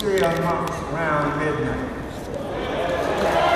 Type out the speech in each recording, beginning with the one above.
Street amongst around midnight.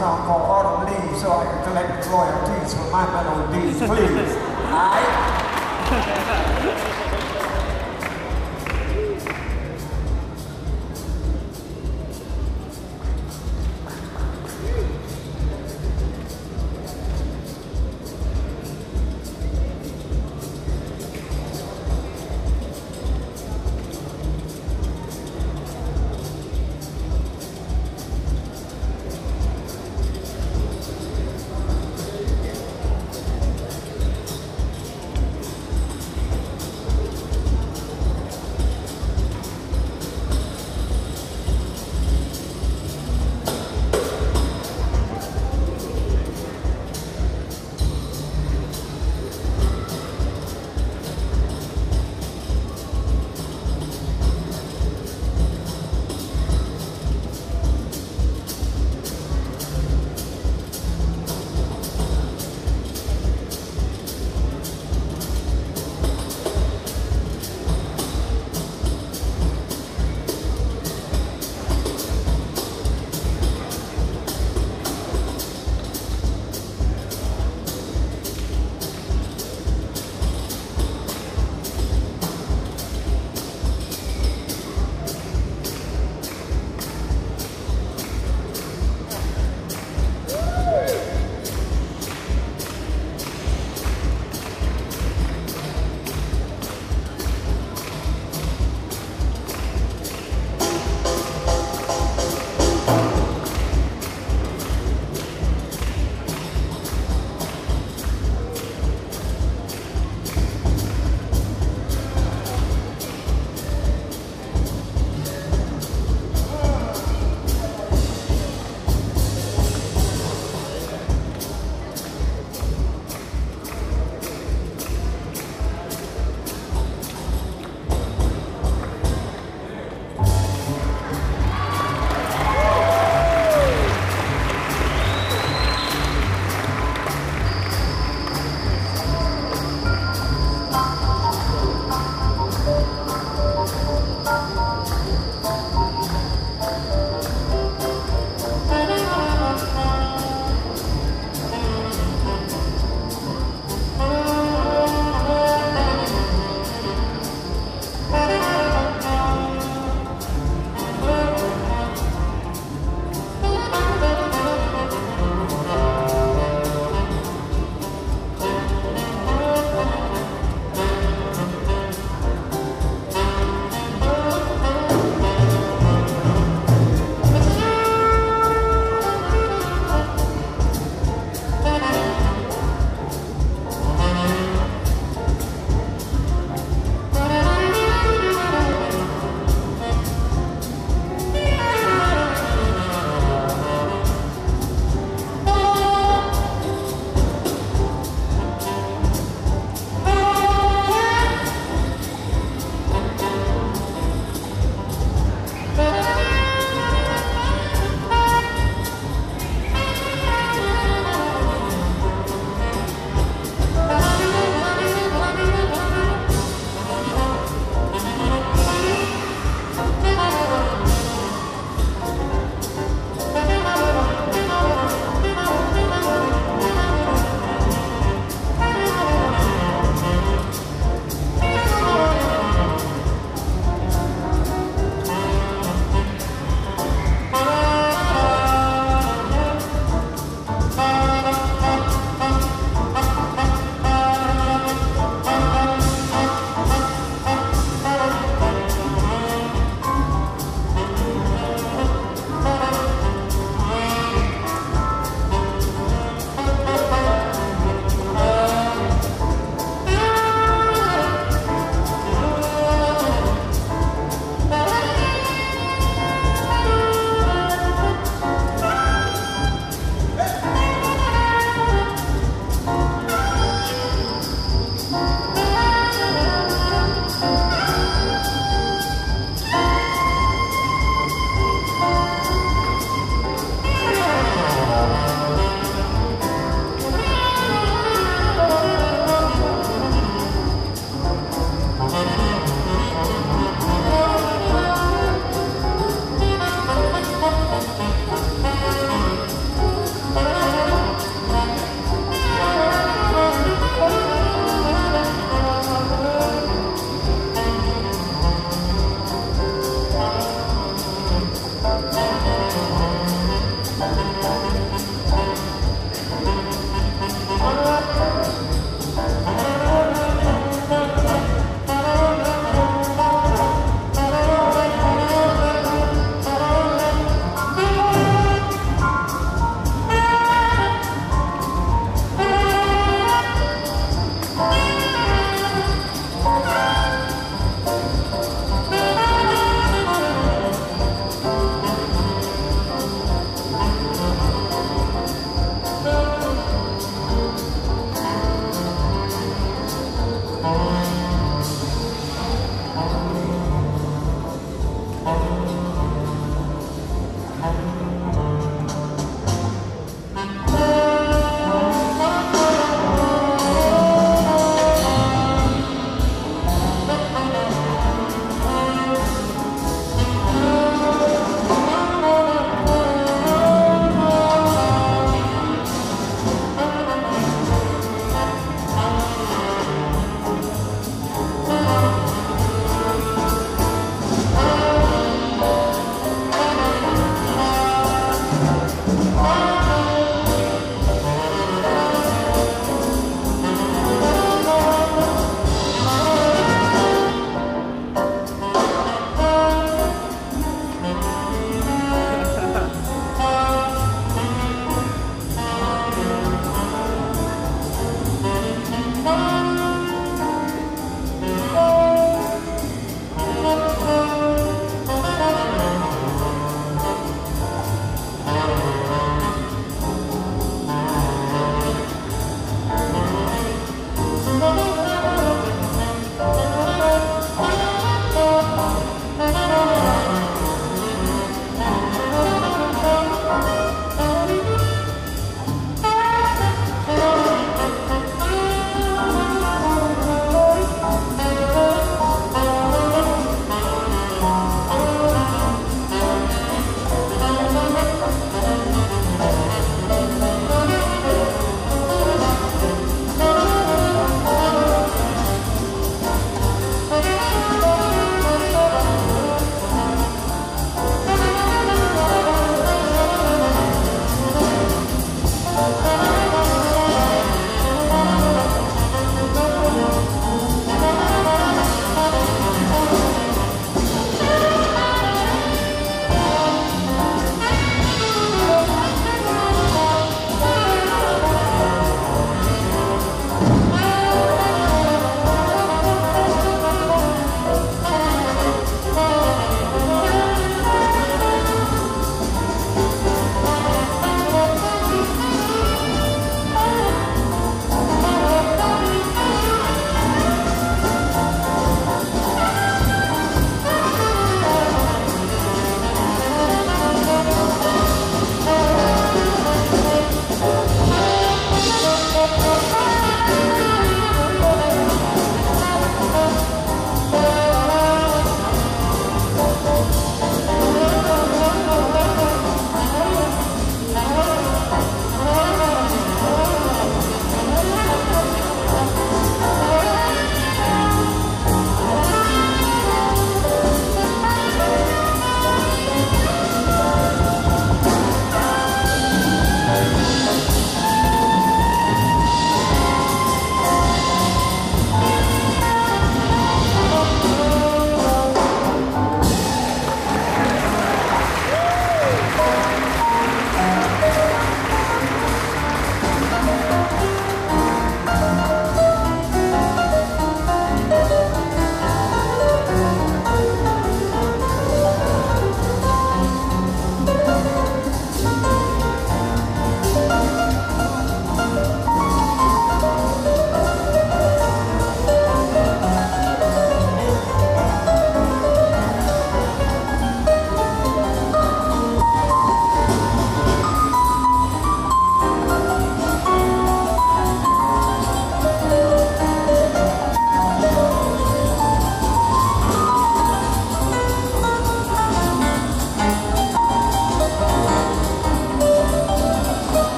song called Autumn Leaves so I can collect royalties for my melodies, please. All right?